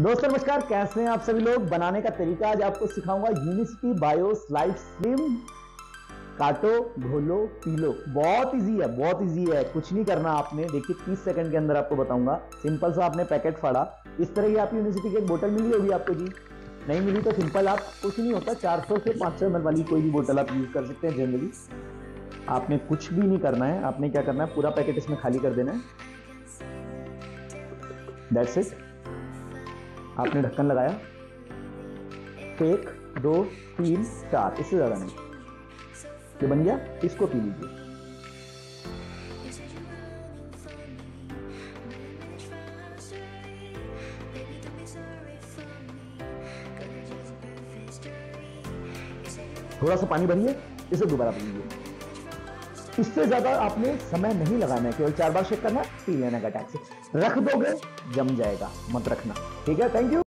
दोस्तों, नमस्कार। कैसे हैं आप सभी लोग? बनाने का तरीका आज आपको सिखाऊँगा। यूनिसिटी बायो स्लाइड स्लिम काटो, घोलो पी लो बहुत इजी है, बहुत इजी है। कुछ नहीं करना आपने। देखिए 30 सेकंड के अंदर आपको बताऊँगा। सिंपल सा आपने पैकेट फाड़ा। इस तरह की आपकी यूनिवर्सिटी की एक बोतल मिली होगी आपको जी। नहीं मिली तो सिंपल आप कुछ नहीं होता। 400 से 500 सौ वाली कोई भी बोतल आप यूज़ कर सकते हैं जनरली आपने कुछ भी नहीं करना है। आपने क्या करना है? पूरा पैकेट इसमें खाली कर देना है। दैट्स इट आपने ढक्कन लगाया। एक, दो, तीन, चार, इससे ज़्यादा नहीं। ये बन गया, इसको पी लीजिए। थोड़ा सा पानी भरिए, इसे दोबारा पी लीजिए। इससे ज़्यादा आपने समय नहीं लगाना है, केवल चार बार चेक करना पी लेना का टैक्सी रख दोगे, जम जाएगा, मत रखना। ठीक है? Thank you